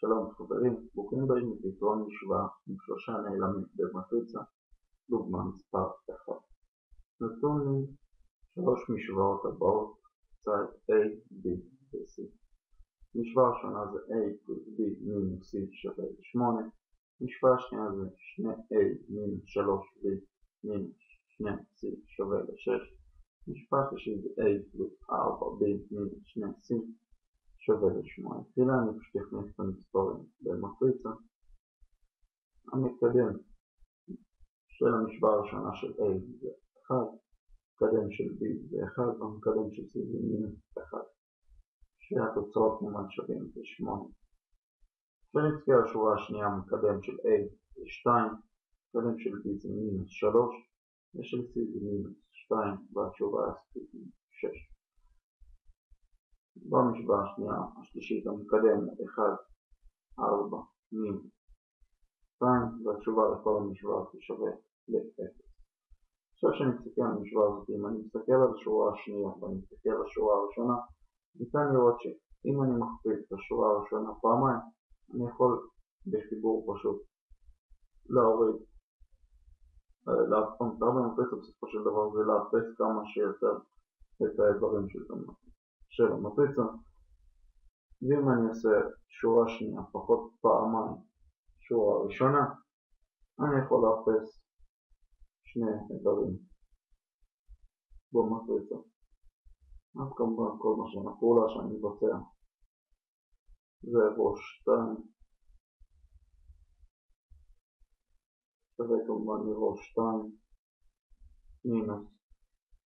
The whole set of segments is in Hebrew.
שלום חברים, ברוכים הבאים לפתרון משוואה עם שלושה נעלמים במטריצה, דוגמה מספר 1. נתון לי שלוש משוואות הבאות, צד A, B ו-C. משוואה ראשונה זה A פלוס B מינוס C שווה ל-8, משוואה שנייה זה 2A מינוס 3B מינוס 2C שווה ל-6, משוואה שלישית זה A פלוס 4B מינוס 2C שווה ל-8. תחילה אני פשוט אכניס את המספרים במטריצה. המתקדם של המשוואה הראשונה של A זה 1, המתקדם של B זה 1 והמתקדם של C זה מינוס 1. שהתוצאות כמובן שווים זה 8. כשנצפה לשורה השנייה המתקדם של A זה 2, המתקדם של B זה מינוס 3 ושל C זה מינוס 2 והתשובה הסופית היא 6. במשוואה השנייה השלישית המקדם הוא 1, 4, מינוס 2 והתשובה לכל המשוואה שווה ל-0. עכשיו שאני מסתכל על המשוואה הזאת, אם אני מסתכל על השורה השנייה ואני מסתכל על השורה הראשונה, ניתן לראות שאם אני מכפיל את השורה הראשונה פעמיים, אני יכול בחיבור פשוט להוריד, אה, להפעם, בסופו של דבר זה לאפס כמה שיותר את האיברים של תמונה. של המטריצה ואם אני אעשה שורה שנייה פחות פעמיים שורה ראשונה אני יכול לאפס שני איברים במטריצה אז כמובן כל מה שהפעולה שאני מבצע זה ראש 2 שווה כמובן מראש 2 מינוס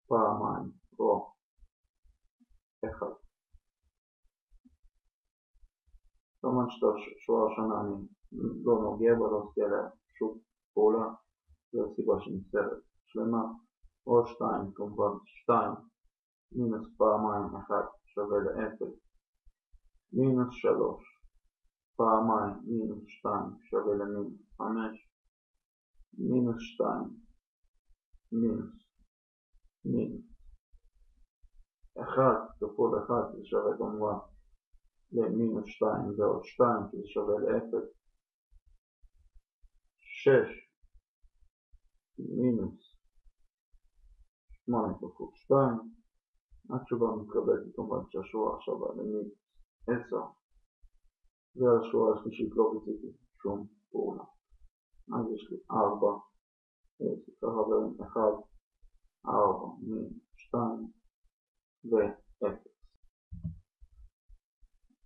פעמיים רו אחד. שורה ראשונה אני לא נוגע בה, לא עושה עליה שום פעולה, זו הסיבה שנמצאת שלמה. עוד שתיים, כמובן שתיים, מינוס פעמיים אחד שווה לאפס, מינוס שלוש, פעמיים מינוס שתיים שווה למינוס חמש, מינוס שתיים, מינוס, מינוס. 1 כפול 1 זה שווה כמובן למינוס 2 ועוד 2 שזה שווה ל-0 6 מינוס 8 כפול 2 התשובה מתקבלת כמובן שהשורה שווה למינוס 10 והשורה השלישית לא רציתי שום פעולה. אז יש לי 4 סליחה חברים 1 4 מינוס 2 ו-0.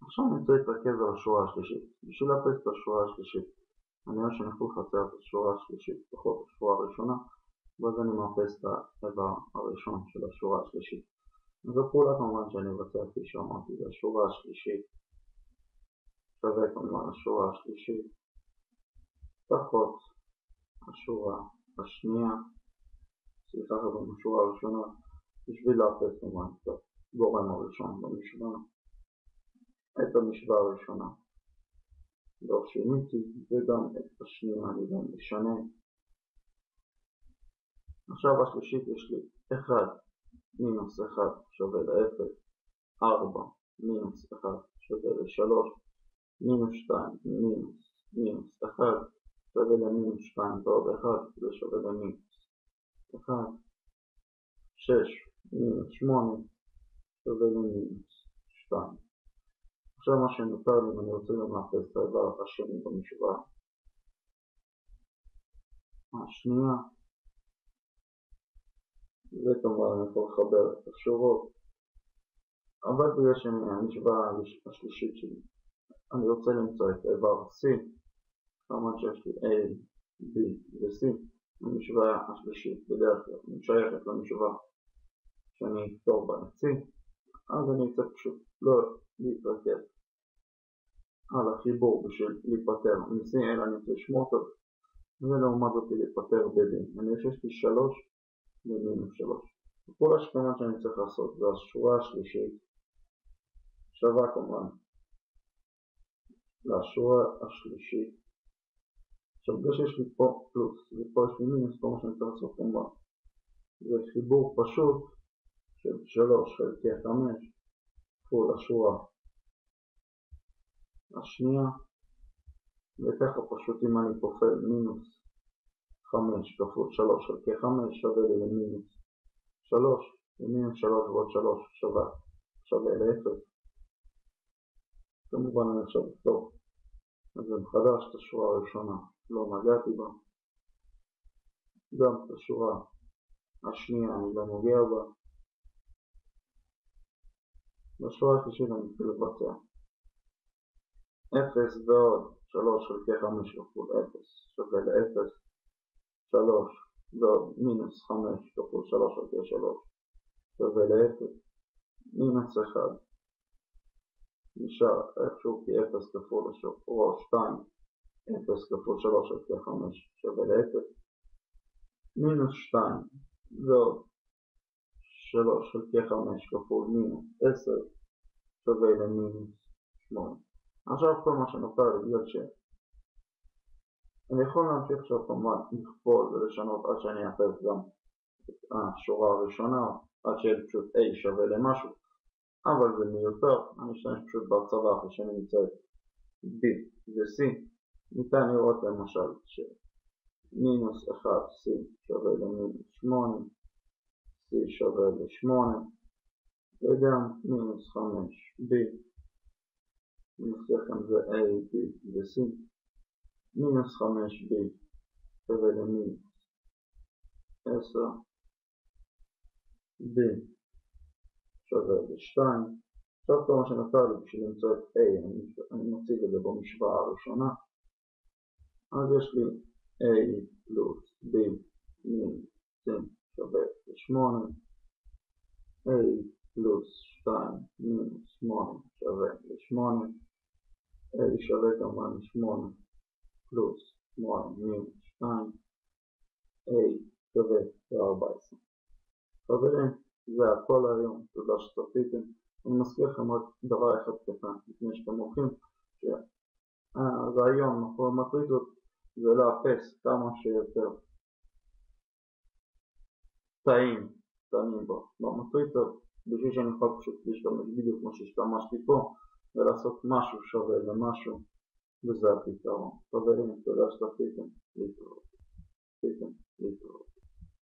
עכשיו אני רוצה להתרכז על השורה השלישית. בשביל לאפס את השורה השלישית, אני רואה שאני יכול לחצר את השורה השלישית פחות השורה הראשונה, ואז אני מאפס את האיבר הראשון של השורה השלישית. זו פעולה כמובן שאני אבצע כפי שאמרתי, זה השורה השלישית שווה כמובן השורה השלישית פחות השורה השנייה, סליחה חברים, השורה הראשונה בשביל לאפס כמובן את הגורם הראשון במשוואה, את המשוואה הראשונה. לא שיניתי וגם את השנייה אני גם משנה. עכשיו השלישית יש לי 1 מינוס 1 שווה ל-0, 4 מינוס 1 שווה ל-3, מינוס 2 מינוס מינוס 1 שווה למינוס 2 ועוד 1 זה שווה למינוס 1, 6 מינוס 8 שווה למינוס 2. עכשיו מה שנותר לי, אם אני רוצה לאפס את האיבר השני במשוואה. השנייה, וכמובן אני יכול לחבר את השורות, אבל בגלל שהמשוואה השלישית שלי, אני רוצה למצוא את האיבר C, כמובן שיש לי A, B ו-C, המשוואה השלישית בדרך כלל משייכת למשוואה שאני אפתור בנצי, אז אני אצטרך פשוט לא להתרכז על החיבור בשביל להיפטר מ-C, אלא אני רוצה לשמור אותו, ולעומת זאת להיפטר ב-D. אני חושב שיש לי 3 ומינוס 3. כל השכמה שאני צריך לעשות זה השורה השלישית, שווה כמובן לשורה השלישית. עכשיו בגלל שיש לי פה פלוס ופה יש לי מינוס, כל מה שאני צריך לעשות כמובן זה חיבור פשוט של 3 חלקי 5 כפול השורה השנייה וככה פשוט אם אני פופל מינוס 5 כפול 3 חלקי 5 שווה לי למינוס 3, ומינוס 3 ועוד 3 שווה, שווה ל-0. כמובן אני עכשיו אכתוב את זה מחדש, את השורה הראשונה. לא נגעתי בה, גם את השורה השנייה אני לא נוגע בה, בשורה השלישית אני מתחיל לבצע 0 ועוד 3 חלקי 5 כפול 0 שווה ל-0 3 ועוד מינוס 5 כפול 3 חלקי 3 שווה ל-0 מינוס 1 נשאר איפשהו כי 0 כפול או 2 0 כפול 3 חלקי 5 שווה ל-0 מינוס 2 ועוד 3 חלקי 5 כפול מינוס 10 שווה למינוס 8 עכשיו כל מה שנותר בגלל ש... אני יכול להמשיך עכשיו כמובן לכפול ולשנות עד שאני אאחז גם את השורה הראשונה עד שיהיה פשוט a שווה למשהו. אבל זה מיותר, אני אשתמש פשוט בהרצבה אחרי שאני נמצא את b ו-c. ניתן לראות למשל שמינוס 1c שווה למינוס 8 c שווה ל-8 וגם מינוס 5b נעשה כאן זה a, b ו-c. מינוס 5b שווה למינוס 10 b שווה ל-2 עכשיו כל מה שנותר לי בשביל למצוא את a אני מציג את זה במשוואה הראשונה. אז יש לי a פלוס b מינוס c שווה ל-8 a פלוס 2 מינוס 8 שווה ל-8 a שווה כמובן ל-8 פלוס 8 מינוס 2 a שווה ל-14. חברים, זה הכל היום, תודה שצפיתם. אני מזכיר לכם רק דבר אחד קטן לפני שאתם הולכים, שהרעיון מאחורי המטריצות זה לאפס כמה שיותר תאים קטנים במטריצות בשביל שאני יכול פשוט להשתמש בדיוק כמו שהשתמשתי פה ולעשות משהו שווה למשהו וזה הפתרון. חברים, תודה שצפיתם. להתראות. להתראות.